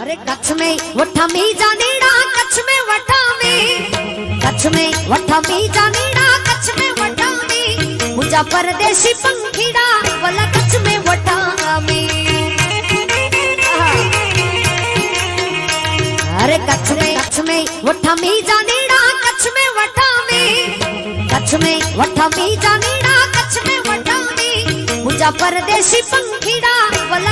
अरे कच्छ में वठा मी जानीड़ा कच्छ में वठा में। कच्छ में वठा मी जानीड़ा कच्छ में वठा में। मुझा परदेसी पंखीड़ा वाला कच्छ में वठा में। अरे कच्छ में कच्छ में वठा मी जानीड़ा कच्छ में वठा में। कच्छ में वठा मी जानीड़ा कच्छ में वठा में। मुझा परदेसी पंखीड़ा वाला